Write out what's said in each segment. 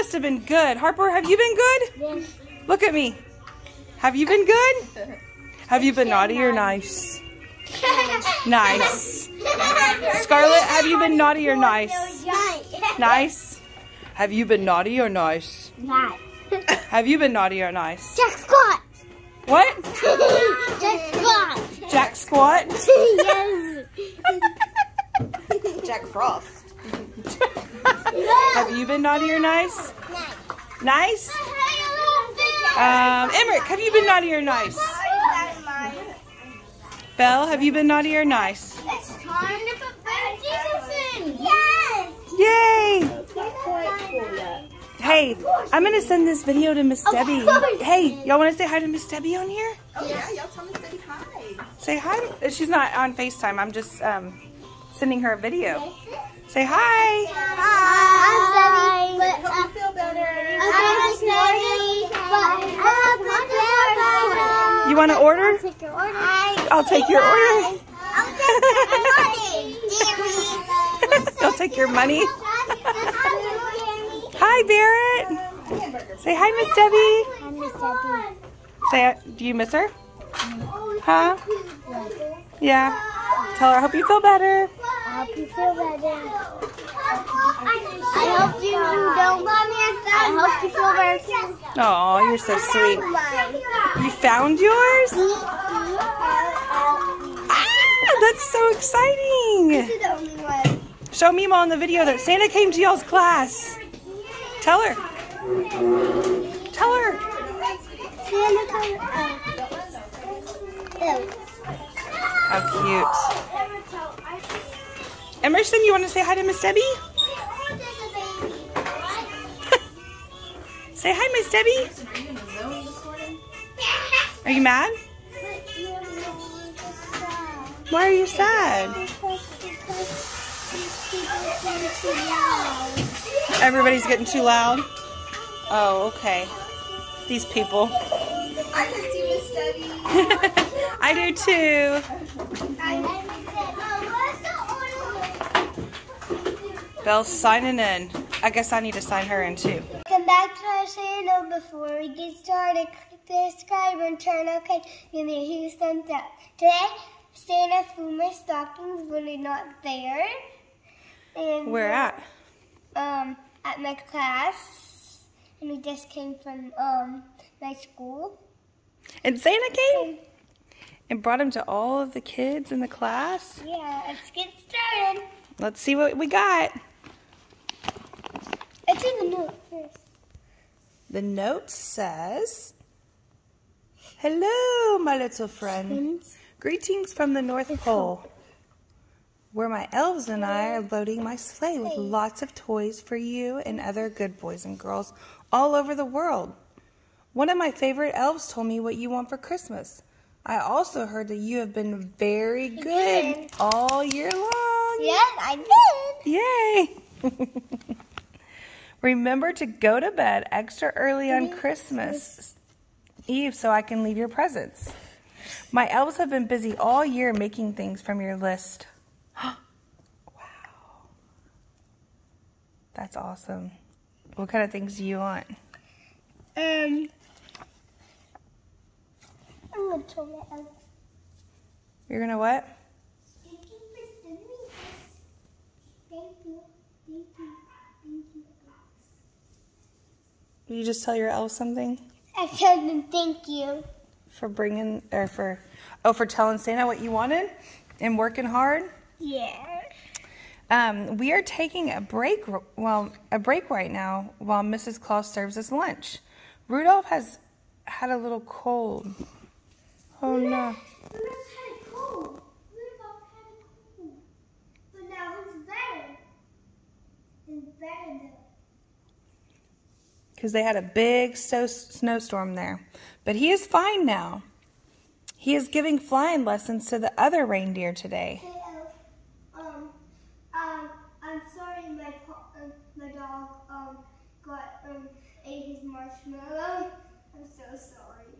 must have been good. Harper, have you been good? Yes. Look at me. Have you been good? Have you been naughty or nice? Nice. Scarlett, have you been naughty or nice? Nice. Have you been naughty or nice? Nice. Have you been naughty or nice? Jack Squat. What? Jack Squat. Jack Squat? yes. Jack Frost. Have you been naughty or nice? Nice? Um, Emmerich, have you been naughty or nice? Belle, have you been naughty or nice? It's time to put baby Jesus in. Yes. Yay! Hey, I'm gonna send this video to Miss Debbie. Hey, y'all wanna say hi to Miss Debbie on here? Oh yeah, y'all tell me say hi. Say hi. She's not on FaceTime. I'm just um, sending her a video. Say hi. Hi. I'm Debbie. Hope you feel better. I'm Debbie. But I You want to order? I'll take your order. I'll take your order. I'll take your money. Hi, Barrett. Say hi, Miss Debbie. I'm Miss Debbie. Say, do you miss her? Huh? Yeah. Tell her I hope you feel better. I hope you feel better. I hope you don't. I hope you feel better too. Oh, you're so sweet. You found yours? Ah, that's so exciting. Show Mima on the video that Santa came to y'all's class. Tell her. Tell her. How cute. Emerson, you want to say hi to Miss Debbie? Say hi, Miss Debbie. Are you mad? Why are you sad? Everybody's getting too loud. Oh, okay. These people. I can see Miss Debbie. I do too. Belle's signing in. I guess I need to sign her in too. Welcome back to our channel. Before we get started, click the subscribe and turn on okay. Give me a huge thumbs up. Today, Santa threw my stockings, but they're not there. And Where at? Um, at my class, and we just came from um my school. And Santa came and brought him to all of the kids in the class. Yeah, let's get started. Let's see what we got. Let's do the note first. The note says, Hello, my little friend. Greetings from the North Pole, where my elves and I are loading my sleigh with lots of toys for you and other good boys and girls all over the world. One of my favorite elves told me what you want for Christmas. I also heard that you have been very good all year long. Yes, I did. Yay! Remember to go to bed extra early on Christmas Eve so I can leave your presents. My elves have been busy all year making things from your list. wow. That's awesome. What kind of things do you want? Um, I'm gonna turn my elf. You're gonna what? Thank you for sending this. Thank you. Thank you. Thank you. Will you just tell your elves something I told them thank you. for bringing or for oh for telling Santa what you wanted and working hard? Yeah. Um, we are taking a break, well, a break right now while Mrs. Claus serves us lunch. Rudolph has had a little cold. Oh no. Rudolph had a cold. Rudolph had a cold. But now it's better. It's better though. Because they had a big sto- snowstorm there. But he is fine now. He is giving flying lessons to the other reindeer today. Hey, Elf. Um, um, I'm sorry my um, my dog um got um ate his marshmallow. I'm so sorry.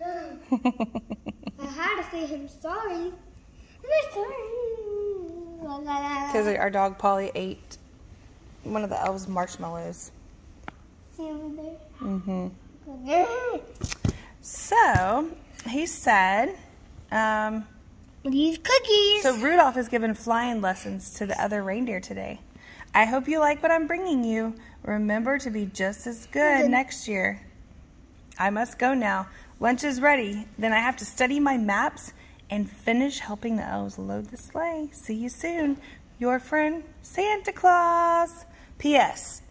I had to say I'm sorry. I'm sorry. Because our dog Polly ate one of the elves' marshmallows. See over there? Mm-hmm. So, he said, um, These cookies. so Rudolph has given flying lessons to the other reindeer today. I hope you like what I'm bringing you. Remember to be just as good Good. next year. I must go now. Lunch is ready. Then I have to study my maps and finish helping the elves load the sleigh. See you soon. Your friend, Santa Claus. P.S.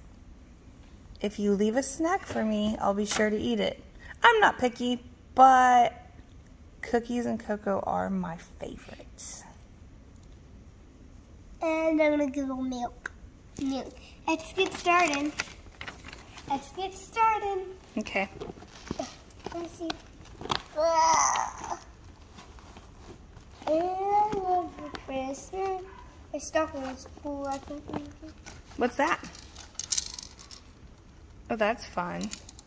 If you leave a snack for me, I'll be sure to eat it. I'm not picky, but cookies and cocoa are my favorites. And I'm gonna give them milk. Milk. Let's get started. Let's get started. Okay. Let me see. Ah. And I love Christmas. My stocking is full. I think. What's that? Oh, that's fun.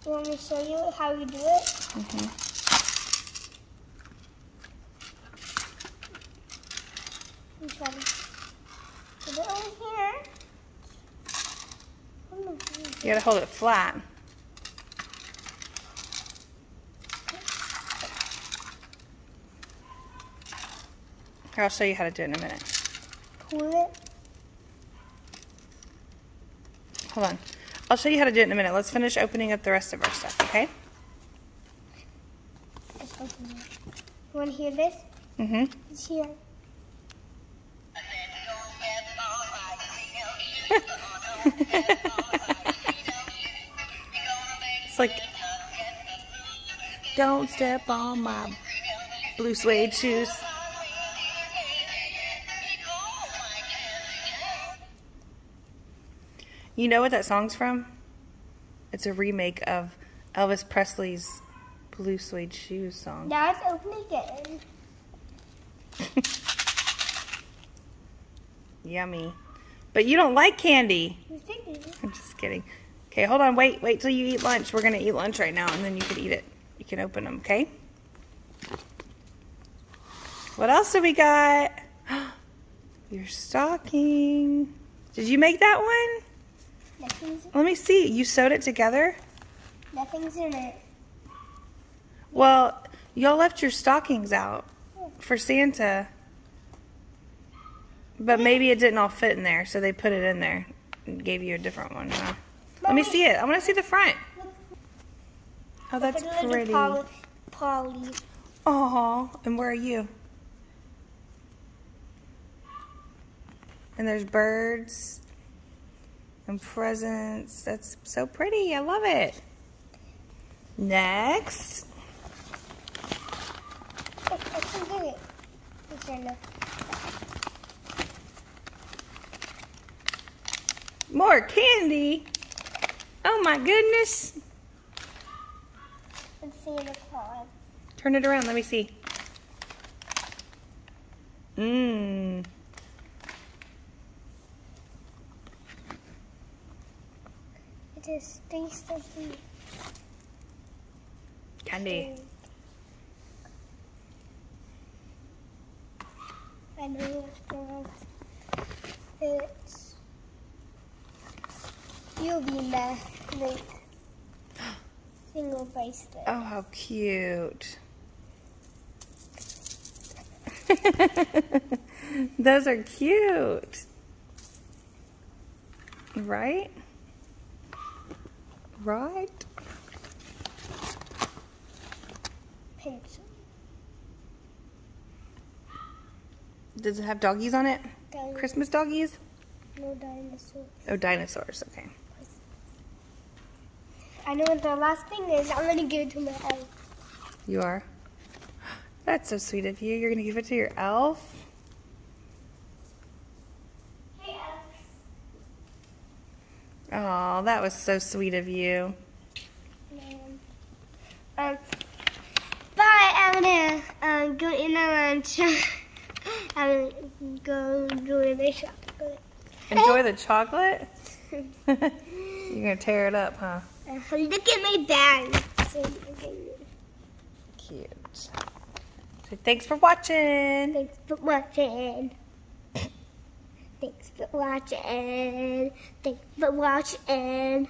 You want me to show you how we do it? hmm Let try to put it on here. Oh. You gotta hold it flat. Here, I'll show you how to do it in a minute. Pull it. Hold on. I'll show you how to do it in a minute. Let's finish opening up the rest of our stuff, okay? Let's open it. You want to hear this? Mm-hmm. It's here. it's like, don't step on my blue suede shoes. You know what that song's from? It's a remake of Elvis Presley's Blue Suede Shoes song. Now it's open again. Yummy. But you don't like candy. It? I'm just kidding. Okay, hold on. Wait, wait till you eat lunch. We're going to eat lunch right now, and then you can eat it. You can open them, okay? What else do we got? Your stocking. Did you make that one? Nothing's, Let me see. You sewed it together? nothing's in it. Well, y'all left your stockings out for Santa. But maybe it didn't all fit in there, so they put it in there and gave you a different one. Huh? Let me see it. I want to see the front. Oh, that's Look at the little pretty. Polly. Oh, and where are you? And there's birds and presents. That's so pretty. I love it. Next. I can it. More candy. Oh my goodness. Turn it around. Let me see. Mmm. It is tasty. Candy. I know what's going on. It's you'll be my like single bracelet. Oh, how cute. Those are cute. Right? Right? Pencil. Does it have doggies on it? Dinosaur. Christmas doggies? No dinosaurs. Oh, dinosaurs. Okay. I know what the last thing is. I'm gonna give it to my elf. You are? That's so sweet of you. You're going to give it to your elf? Hey, elf. Oh, that was so sweet of you. Um, bye. I'm gonna um, go in the lunch. I'm gonna go enjoy the chocolate. Enjoy the chocolate? You're going to tear it up, huh? Uh, look at my bag. Cute. So thanks for watching. Thanks for watching. For watching. Thanks for watching.